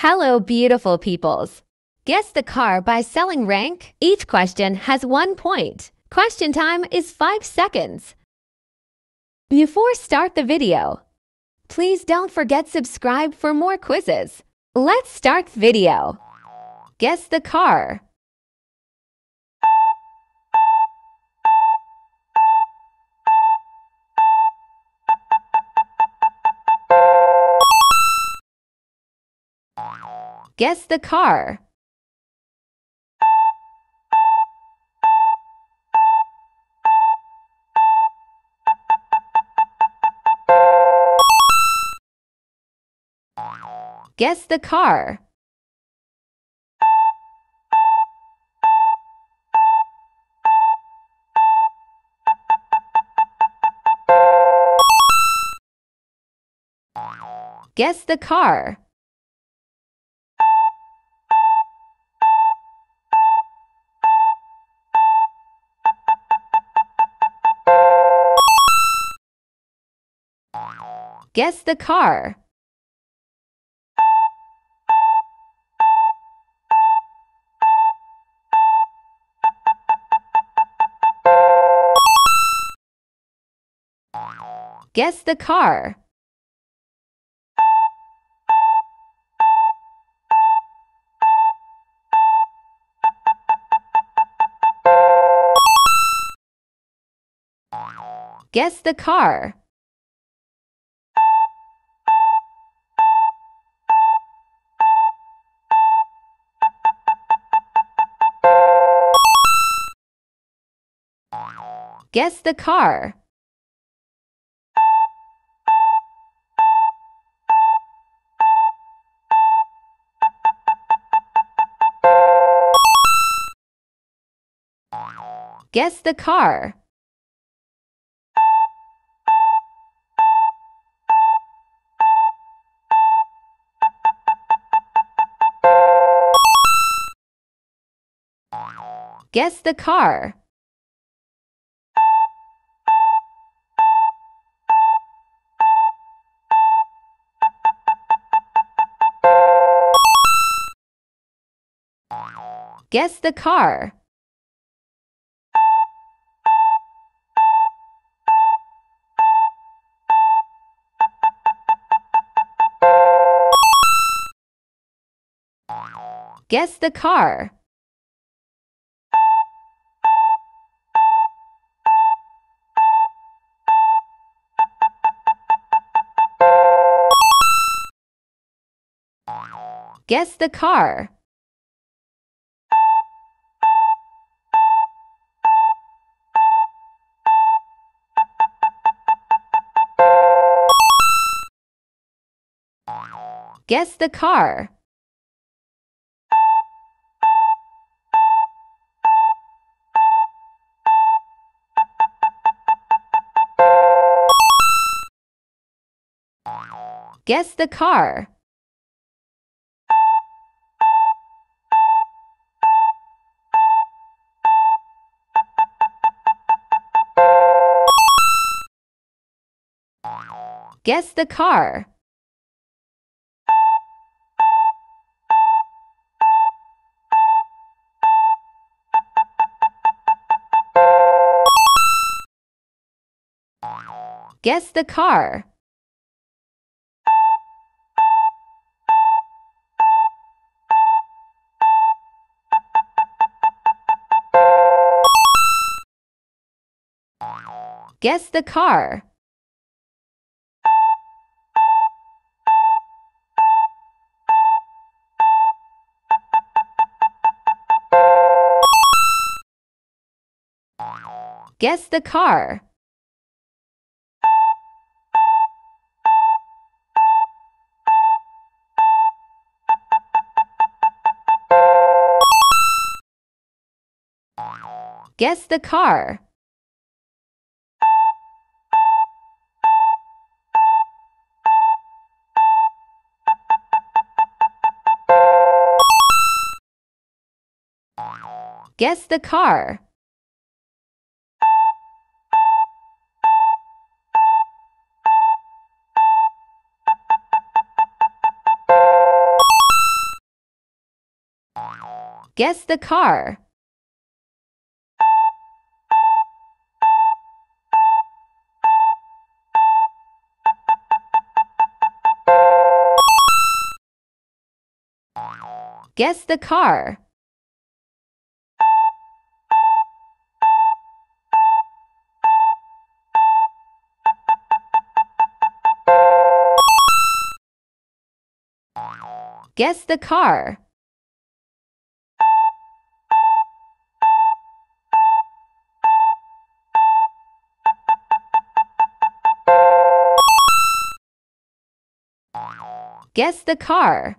Hello, beautiful peoples. Guess the car by selling rank. Each question has one point. Question time is five seconds. Before start the video, please don't forget subscribe for more quizzes. Let's start video. Guess the car. Guess the car. Guess the car. Guess the car. Guess the car. Guess the car. Guess the car. Guess the car. Guess the car. Guess the car. Guess the car. Guess the car. Guess the car. Guess the car. Guess the car. Guess the car. Guess the car. Guess the car. Guess the car. Guess the car. Guess the car. Guess the car. Guess the car. Guess the car. Guess the car.